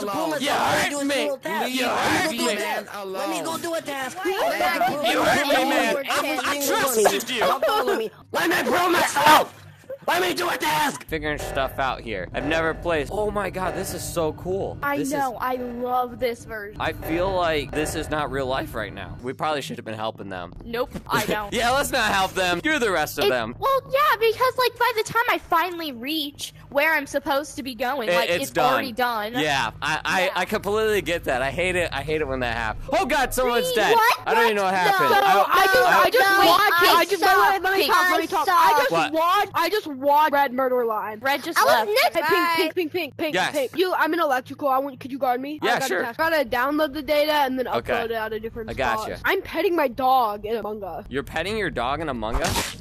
just alone. pull myself You out hurt and do me. little. You Let hurt me go do a task. Let me go do a task. Why Let me not? prove You myself. hurt me, man. I- I trusted you. Don't follow me. Let me prove myself. Let me do a task. Figuring stuff out here. I've never played. Oh my god, this is so cool. I This is- know. I love this version. I feel like this is not real life right now. We probably should have been helping them. nope, I don't. yeah, let's not help them. You're the rest of It- them. Well, yeah, because like by the time I finally reach where I'm supposed to be going, It- like it's it's, done. already done. Yeah, I, I, Yeah. I completely get that. I hate it. I hate it when that happens. Oh God, someone's dead. What? I don't even know what happened. So, I, I just, I just no, watched. I I just saw- let, let me talk. Let me I talk. I just What? watched. I just watched Red Murder Line. Red just I left. was next. Hey, pink, pink, pink, pink, pink, Yes. pink. You, I'm in electrical. I want. Could you guard me? Yeah, I gotta, sure. task. Gotta download the data and then Okay. upload it out of different I gotcha. spots. I'm petting my dog in Among Us. You're petting your dog in Among Us?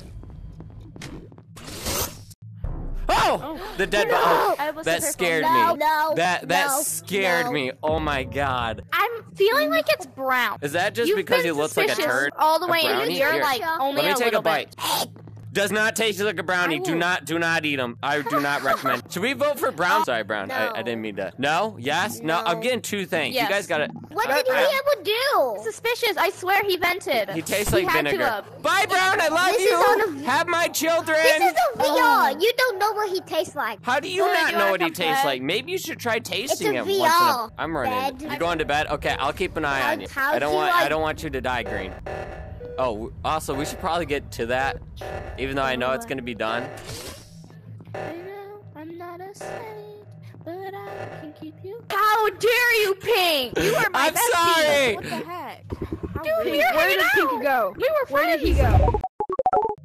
Oh! oh. The dead No! body. I that scared No, me. no, that that no, scared no. me. Oh my god. I'm feeling like it's brown. Is that just You've because been he looks like a turd? all the way in brownie? here, Here. like only Let me a take a bite. bit. Does not taste like a brownie. Do not, do not eat them. I do not recommend. Should we vote for Brown? Sorry, Brown. I, I didn't mean to. No? Yes? No? I'm getting two things. Yes. You guys got it. What Uh, did he uh, ever do? Suspicious. I swear he vented. He tastes like had to vinegar. Bye, Brown. I love This you. is a- Have my children. This is a VR. You don't know what he tastes like. How do you Well, not do know what he tastes bed? like? Maybe you should try tasting a it once. In a, VR I'm running. bed. You're going to bed? Okay, I'll keep an eye on you. I don't want. I I- don't want you to die, Green. Oh, also, we should probably get to that, even though I know it's gonna be done. I know I'm not a saint, but I can keep you. How dare you, Pink? You are my I'm bestie. sorry. What the heck? How Dude, rude. where hanging did Pink out. go? We were Where did he go?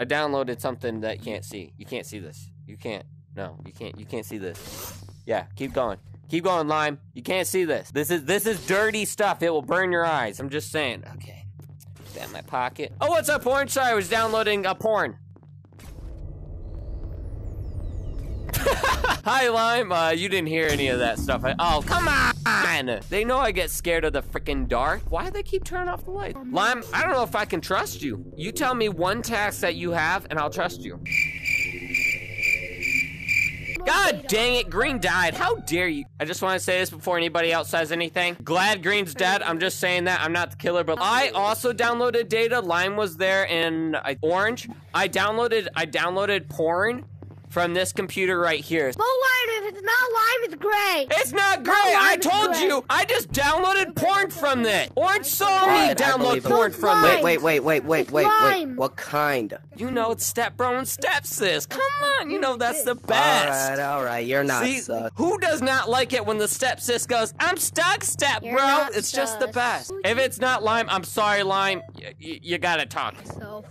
I downloaded something that you can't see. You can't see this. You can't. No, you can't. You can't see this. Yeah, keep going. Keep going, Lime. You can't see this. This is this is dirty stuff. It will burn your eyes. I'm just saying. Okay. That in my pocket. Oh, what's up, porn? Sorry, I was downloading a porn. Hi, Lime. Uh, you didn't hear any of that stuff. I, oh, come on! They know I get scared of the freaking dark. Why do they keep turning off the lights? Lime, I don't know if I can trust you. You tell me one task that you have, and I'll trust you. God dang it, Green died. How dare you? I just want to say this before anybody else says anything. Glad Green's dead. I'm just saying that. I'm not the killer, but I also downloaded data. Lime was there in uh, orange. I downloaded I downloaded porn from this computer right here. It's not lime, it's gray. It's not great. lime, I told gray. you. I just downloaded porn from this. Orange saw me Right, download porn from lime. it. Wait, wait, wait, wait, It's wait, wait. lime. What kind? You know it's step bro and step sis. Come on, you know that's the best. right, all right. You're not See, sus. who does not like it when the step sis goes, I'm stuck, step You're bro? It's just the best. If it's not lime, I'm sorry, lime. Y- y- you gotta talk. So,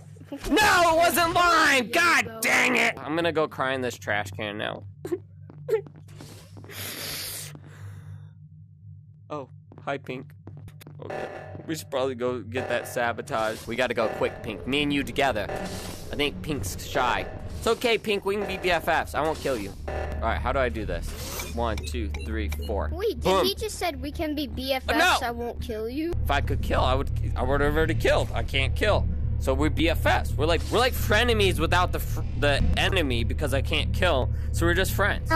No, it wasn't lime! God dang it! I'm gonna go cry in this trash can now. oh, hi, Pink. Okay. We should probably go get that sabotage. We gotta go quick, Pink. Me and you together. I think Pink's shy. It's okay, Pink. We can be BFFs. I won't kill you. Alright, how do I do this? One, two, three, four. wait, did Boom. he just said we can be BFFs? no. I won't kill you. If I could kill, I would. I would have already killed. I can't kill. So we're BFFs. We're like we're like frenemies without the the enemy because I can't kill. So we're just friends.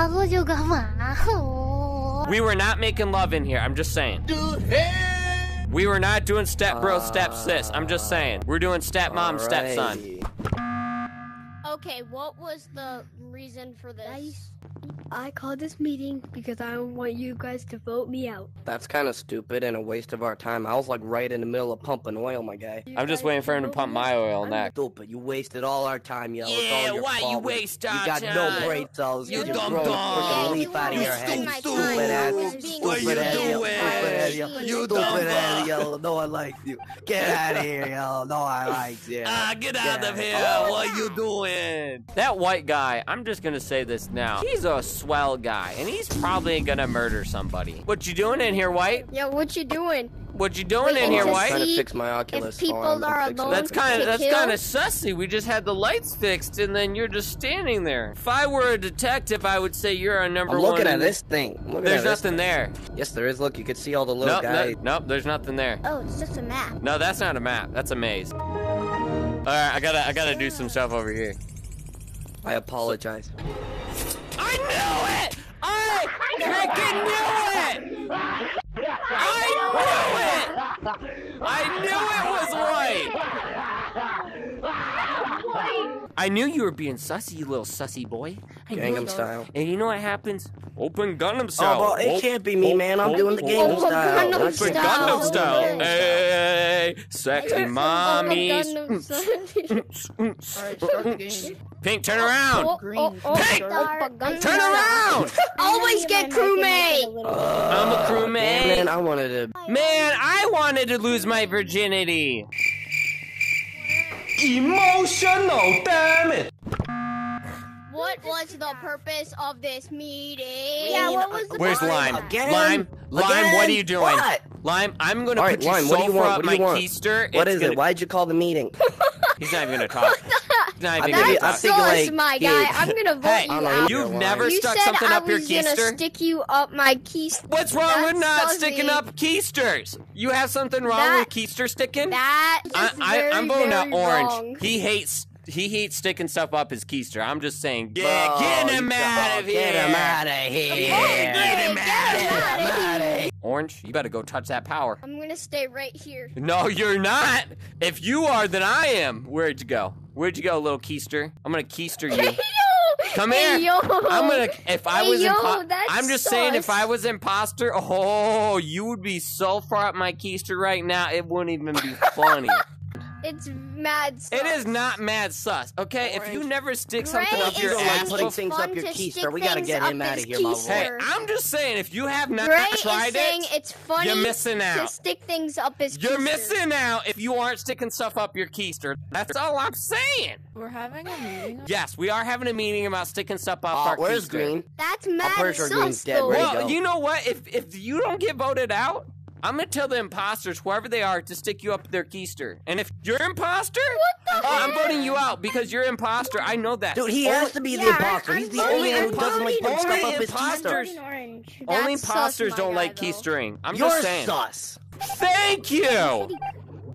We were not making love in here. I'm just saying. We were not doing step bro, step ah. sis. I'm just saying. We're doing step mom, step son. Okay, what was the reason for this? I called this meeting because I want you guys to vote me out. That's kind of stupid and a waste of our time. I was like right in the middle of pumping oil, my guy. You I'm just waiting for him to pump my oil I'm next. Stupid. You wasted all our time, yo. it's Yeah, all your why you fault. waste You got time? no brain cells. You You just dumb grow freaking leaf You out of your head. my Stupid ass. I was being What you Stupid ass. doing? Stupid ass. You Stupid dumb ass. fuck. Yo. No one likes you. Get out of here, yo. No one likes you. Ah, get out of here. What you doing? That white guy, I'm just gonna say this now. He's a swell guy, and he's probably gonna murder somebody. What you doing in here, White? Yo, what you doing? What you doing Wait, in and here, to White? trying to fix my Oculus. if people Hold are fixing it. alone- That's kind of that's kind of sussy. We just had the lights fixed, and then you're just standing there. If I were a detective, I would say you're a number I'm one. looking at this thing. Looking There's at this nothing there. Yes, there is. Look, you can see all the little Nope, guys. no, nope. There's nothing there. Oh, it's just a map. No, that's not a map. That's a maze. All right, I gotta I gotta do some stuff over here. I apologize. I knew it! I freaking knew it! I knew it! I knew it you were being sussy, you little sussy boy. I knew Gangnam style. And you know what happens? Open Gundam Oh, style. well, it Op- can't be me, op- man. I'm op- doing the op- Gangnam Oh, style. Gangnam That's Open it. style. Gundam style. Gangnam Hey, sexy mommies. Alright, start the game. Pink, turn around. Oh, oh, oh, Green. Hey, Turn Turn around. Always get crewmate. Uh, I'm a crewmate. Man, I wanted to. Man, I wanted to lose my virginity. Emotional, damn it! What was the purpose of this meeting? Yeah, what was the Where's Lime? Again? Lime, Lime, what are you doing? What? Lime, I'm gonna All put right, your Lime, what do you sulfur want? up What do my you want? keister. What It's is gonna- it? Why'd you call the meeting? He's not even gonna talk. He's not even I gonna think- talk. I think, Sauce, like, my dude. guy. I'm gonna vote Hey, you I don't know, out. you're You've never you stuck said something I up your keister. You said was gonna stick you up my keister. What's wrong with That's not sussy. sticking up keisters? You have something wrong That- with keister sticking? That is I, I, very, I'm voting out orange. wrong. He hates he hates sticking stuff up his keister. I'm just saying, Bro, yeah, get him out of here. Get him out of here. Get him outta here. Orange, you better go touch that power. I'm gonna stay right here. No, you're not. If you are, then I am. Where'd you go? Where'd you go, little keister? I'm gonna keister you. Come Hey, here. yo. I'm gonna. If I Hey, was, yo, I'm just saying, if. I was imposter, oh, you would be so far up my keister right now, it wouldn't even be funny. It's mad. Sus. it is not mad sus, okay? If you never stick something Gray up your is don't like putting it's things fun up your to keister. stick We gotta things get up him outta his here, my boy. hey, keister. I'm just saying, if you have not Gray tried is saying it, it's funny you're missing to out. stick things up his You're keister. missing out if you aren't sticking stuff up your keister. That's all I'm saying. We're having a meeting. Yes, we are having a meeting about sticking stuff up Oh, our where's keister. Green? That's mad pretty sure Green's sus, dead. though. Where'd he Well, go? you know what? If if you don't get voted out, I'm gonna tell the imposters, whoever they are, to stick you up their keister. And if you're imposter, What the uh, I'm voting you out because you're imposter. I know that. Dude, he Only- has to be the Yeah, imposter. I'm He's the only one who doesn't like voting putting stuff up his imposters. keister. Only That's sus, imposters don't guy, like though. keistering. I'm You're just saying. sus. Thank you.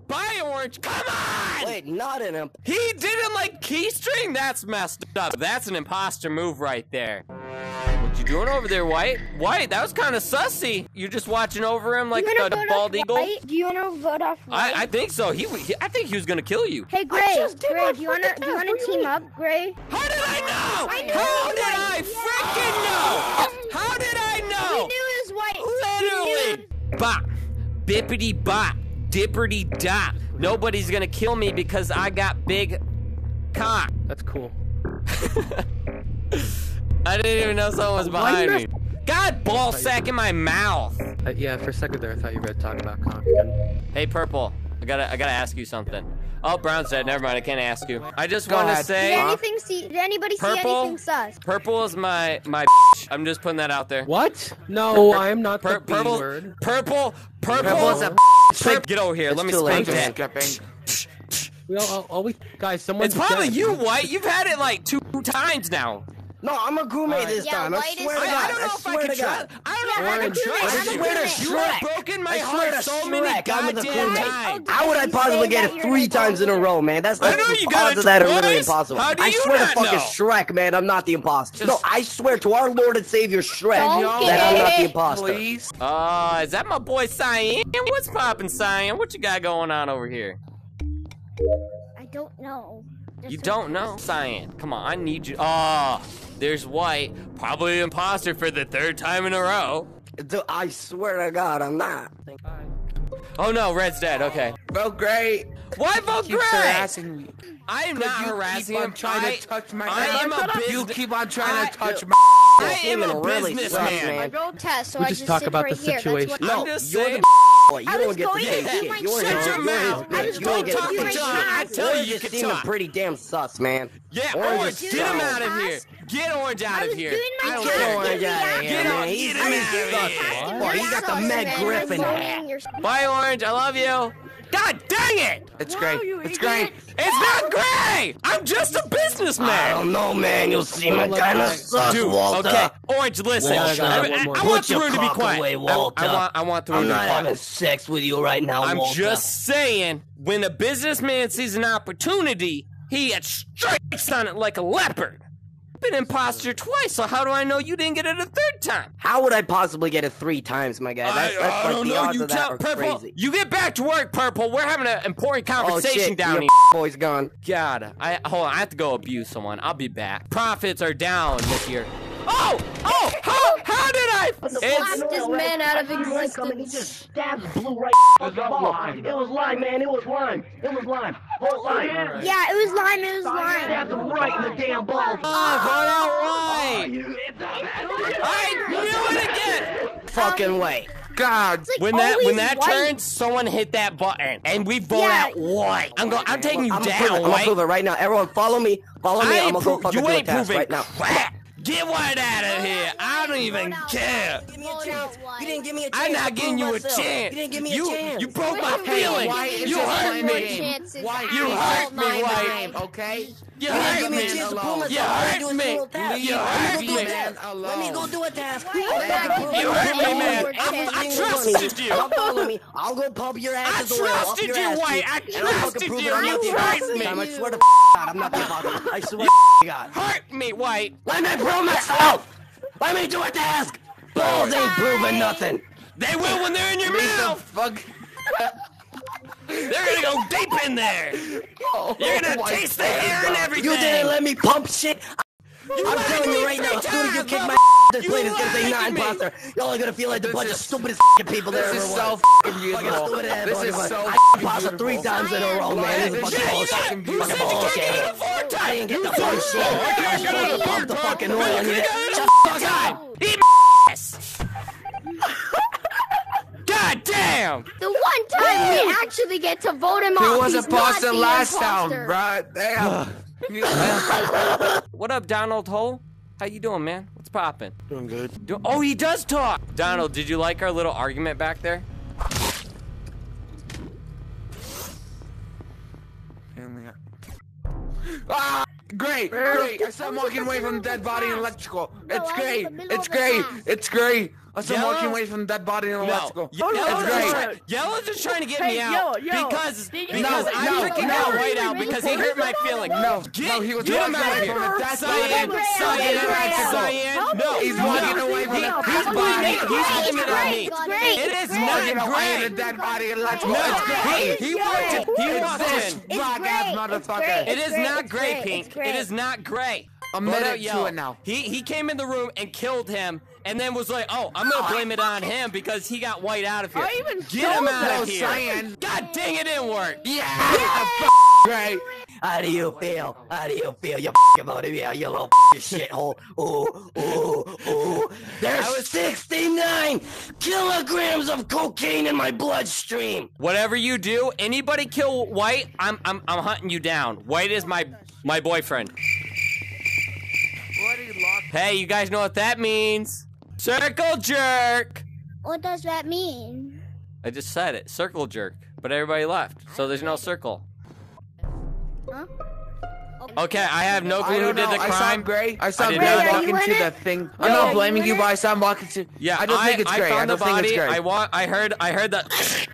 Bye, Orange. Come on. Wait, not an imp. He didn't like keystring? That's messed up. That's an imposter move right there. What you doing over there, White? White, that was kind of sussy. You're just watching over him like You a bald eagle? White? Do you want to vote off White? I, I think so. He, he, I think he was gonna kill you. hey, Gray. Gray, do you want to do you want to team up, Gray? How did I know? I knew How it was did I White. freaking know? How did I know? We knew it was White. Literally. Bop. Bippity bop. Dipperty dot. Nobody's gonna kill me because I got big cock. That's cool. I didn't even know someone was behind me. God, ball sack in my mouth. Uh, yeah, for a second there, I thought you were talking about cock again. Hey, purple. I gotta, I gotta ask you something. Oh, Brown's dead. Never mind. I can't ask you. I just want to ahead. Did say, anything see? Did anybody see anything sus? purple is my, my. I'm just putting that out there. What? No, I am not Pur- the purple, word. purple, purple. Purple is a Pur- Get over here. It's Let me too late, spank man. that. We all, all, all we, guys, someone. It's probably you, White. You've had it like two times now. No, I'm a crewmate this Yeah, time. I swear to I, God. I don't know if I can to God. trust. I don't know Yeah, if I I'm can a trust. I I'm a you. swear to crewmate. You have broken my heart so many Shrek, I'm the goddamn crewmate. times. How would I possibly get it three times in a row, man? That's I the know you got odds it of that are literally impossible. How do I you swear to fucking know? Shrek, man, I'm not the imposter. no, I swear to our Lord and Savior Shrek that I'm not the imposter. Please. Uh, is that my boy Cyan? What's poppin', Cyan? What you got going on over here? I don't know. You don't know? Cyan, come on, I need you. Oh, there's White. Probably an imposter for the third time in a row. Dude, I swear to God, I'm not. Oh no, Red's dead. Okay. Vote great. Why vote Keep Gray? harassing me. I am not you harassing keep on him. trying I, to touch my I am a You business. keep on trying I- to touch my I am a Seeming really businessman. sus, I man. don't test, so We I just just talk sit about right the here. That's situation. what I'm No, just you're saying. the boy. You I don't was get to going say to shit. my You're shut your mouth. I bitch. was You don't going get to to do say. I task. tell you, you is can seeming talk. pretty damn sus, man. Yeah, Orange Orange, get him out of here. Get Orange out of here. I my don't task. Get Orange out of him here, out. man. Get He's out of sus. here. Boy, he got the Meg Griffin hat. Bye, Orange. I love you. God dang it! It's great. It's great. It's not great! I'm just a businessman. I don't know, man. You seem kind of sus, Dude, Walter. okay. Orange, listen. Walter, I, I- one more. I want the your room to be quiet. away, I- Walter. I, want, I want the room I'm to be not quiet. Sex with you right now, I'm Walter. just saying, when a businessman sees an opportunity, he strikes on it like a leopard. been imposter twice, so how do I know you didn't get it a third time? How would I possibly get it three times, my guy? That's, I, that's I like don't the know. odds You of that tell are Purple. crazy. You get back to work, Purple. We're having an important Oh conversation shit, down your here. boy's gone. God, I hold on. I have to go abuse someone. I'll be back. Profits are down this year. Oh, oh, how, how did I? It's, Blast this man out of existence. Stabbed blue right It was lime. It was lime, man. It was lime. It was lime. Whole lime. Yeah, it was lime. It was lime. Stabbed him right in the damn balls. oh, going out right. I knew it again. Fucking um, way. God. Like When that when that white. turns, someone hit that button, and we vote Yeah. out white. I'm going. I'm taking you I'm down, prove it. I'm gonna prove it right now. Everyone, follow me. Follow me. I I'm gonna go pro- fucking you do a ain't task right now. crap. Get white out of here. I don't even care. Give me Vote out. You didn't give me a chance. I'm not giving you a myself. chance. You didn't give me you, a chance. You broke my feelings. You this hurt me. name? Chances. Why I you vote hurt me, White. Okay? You hurt me a me. chance to alone. prove myself. You hurt me. You hurt me. Let me go do a task. Why Let back me to prove the You hurt me, man. I. I trusted you. I'll follow me. I'll go pump your ass up trusted you, White. I and I'll fucking trusted you. You hurt me. I swear to God, I'm not the father. I swear to God. Hurt me, White. Let me prove myself. Let me do a task. Balls ain't proving nothing. They will when they're in your mouth. Fuck. They're gonna go deep in there. Oh You're gonna taste the hair and everything. You didn't let me pump shit. I'm telling you right now, as soon as you times, kick my this You plate is gonna say lied not imposter. Y'all are gonna feel like the This bunch of is- stupidest people there This ever is so was. fucking Fucking beautiful. stupid ass This is motherfucker. so I fucking pasta three times in a row, man. This is fucking bullshit. fucking Who said you can't get a fourth I didn't get the said bullshit. I can't was get supposed a to pump the fucking oil on You damn. The one time we actually get to vote him He off. was he's imposter the last time, imposter. bruh. Damn. What up, Donald Hole? How you doing, man? What's poppin'? Doing good. Do- oh, he does talk. Donald, did you like our little argument back there? Ah, great, great. I saw him walking away from the dead body in electrical. No, It's I was in great. It's great. It's great. I saw him Yellow? walking away from the dead body in electrical. Ye- Yellow's, It's just great. try- Yellow's just trying to get Hey, me out Yellow, Yellow, because because No, I'm no, freaking no. out White out because he hurt my feelings. No, Get, no, he was get him out of here. from the dead Cyan. Cyan, Cyan. Cyan, no, He's walking away from He- the He's dead body. he's It's blaming it on me. great, it's great, it's great. not Walking away in the great. dead body in electrical. No, It's great. he walked in. He It's walked this in. Black ass motherfucker. It is not great, Pink. it's great. It is not gray. A Vote minute out to it now. He he came in the room and killed him, and then was like, "Oh, I'm gonna blame it on him because he got white out of here. I even Get him out of here." Cyan. God dang it, didn't work. Yeah. Great. How do you feel? How do you feel? You f***ing voted me out, you little f***ing shithole. Ooh, ooh, ooh. There's 69 kilograms of cocaine in my bloodstream. Whatever you do, anybody kill White, I'm I'm I'm hunting you down. White is my my boyfriend. Hey, you guys know what that means? Circle jerk. What does that mean? I just said it. Circle jerk. But everybody left, so there's no circle. Huh? Okay, I have no clue who did know. the I saw crime. Gray. I saw I did Gray not- walking to the it? thing. I'm not blaming you, it? but I saw him walking to. Yeah, I don't think it's Gray. I found don't the think body. it's Gray. I wa- I heard I heard the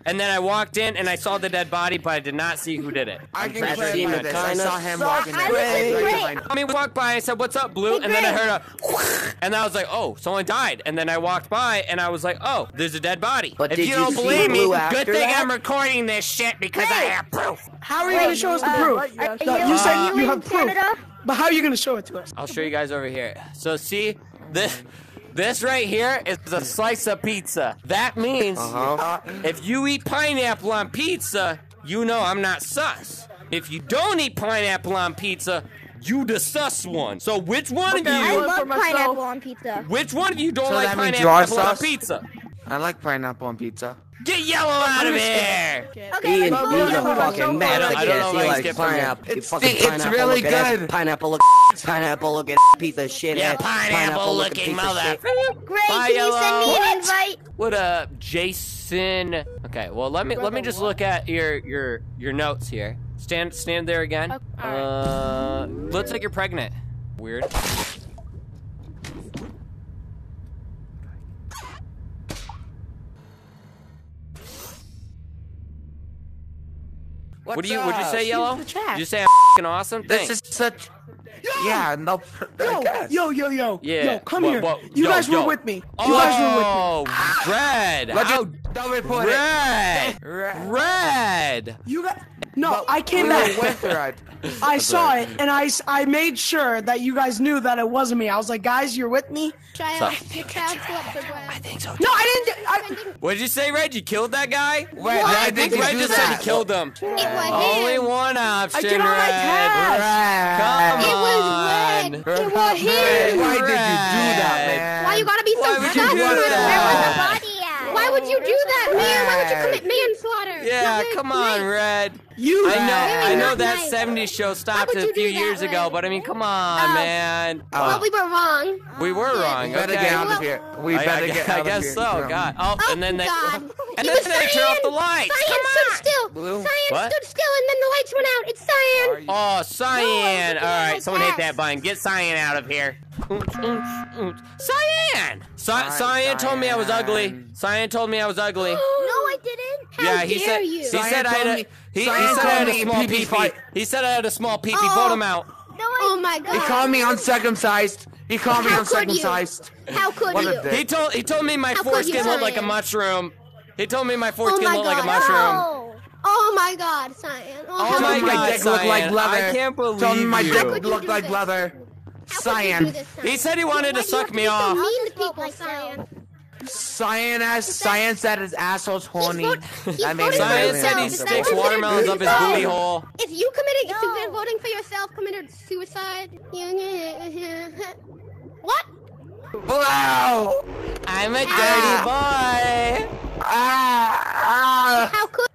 and then I walked in and I saw the dead body, but I did not see who did it. I can That clarify this. I saw him walking I in. was Gray. I mean, walked by. I said, "What's up, Blue?" And then I heard a, and I was like, "Oh, someone died." And then I walked by, and I was like, "Oh, there's a dead body." But if you you don't see believe me, good thing? I'm recording this shit because I have proof. How are you going to show us the proof? Are No, you, you said are you in have proof. Canada? But how are you going to show it to us? I'll show you guys over here. So see this. This right here is a slice of pizza. That means Uh-huh. if you eat pineapple on pizza, you know I'm not sus. If you don't eat pineapple on pizza, you the sus one. So which one of you? I love pineapple on pizza. Which one of you don't So like that means you are pineapple on pizza? I like pineapple on pizza. Get yellow out of here! Okay, Ian, let's he's a fucking it. mad I don't- I don't know He likes skipped from here. pineapple. It's- fucking it's pineapple really looking ass- good. Pineapple look. Pineapple looking piece of shit. Yeah, ass. pineapple looking piece mother. shit. Great, Bye, can you send me an invite? What up, Jason? Okay, well let me let me just look at your your your notes here. Stand stand there again. Uh, looks like you're pregnant. Weird. What do you? Would you say, Yellow? Did you say I'm fing awesome? This Thanks. is such. Yeah, no. I Yo, yo, yo, yo, Yeah. yo, come What- here. what- you yo, guys yo. were with me. You guys were with me. Oh, red. Let's How just don't report red. it. Red. You got no. But I came we back. were with her. I saw it, and I, I made sure that you guys knew that it wasn't me. I was like, guys, you're with me. Child, your child slept the ground. No, I didn't. I, What did you say, Red? You killed that guy? Wait, I think Red do just said he killed him. It was Only him. one option, did all my Red. tasks. Come It was on. red. It was Red. Why did you do that, Red. man? Why you gotta be so Why would you do that? Where was the body at? Why would you do that, man? Why would you commit manslaughter? Yeah, No, come on. Red. you. I know, I know that nice. 70s show stopped a few do that, years ago, but I mean, come on, Oh. man. Well, oh. we were wrong. We were wrong. We better okay. get out of here. We I, better I, get I out of guess here. so. Yeah. God. Oh, Oh, and then they God. and then they turn off the cyan. lights. Cyan stood still. Blue. Cyan What? stood still, and then the lights went out. It's cyan. Oh, cyan! No, All right, someone hit that button. Get cyan out of here. Cyan! Cy- Alright, cyan told me I was ugly. Cyan. Cyan told me I was ugly. No, I didn't. How yeah, he dare said. you? He Cyan said I had a. He, he said I had a small pee-pee pee fight. He said I had a small pee pee. Oh. Vote him out. oh my God. He called me uncircumcised. He called me How could you? uncircumcised. How could What a you? He told he told me my How could foreskin looked like a mushroom. He told me my Oh foreskin my looked like a mushroom. Oh. Oh my God, cyan. Oh, Oh how my could you? God, dick looked like leather. I can't believe Told me my you. dick How could you looked do like this? leather. How could you Cyan. He said he wanted to Why do you suck me be so off. mean to people, cyan. Cyan ass. Cyan said his asshole's horny. vote- he's That made voting me for Cyan said he himself. Is that sticks watermelons up his No. booty hole. If you committed, if you've been voting for yourself, committed suicide. what? Blow! I'm a dirty Ah. boy. Ah! Ah! How could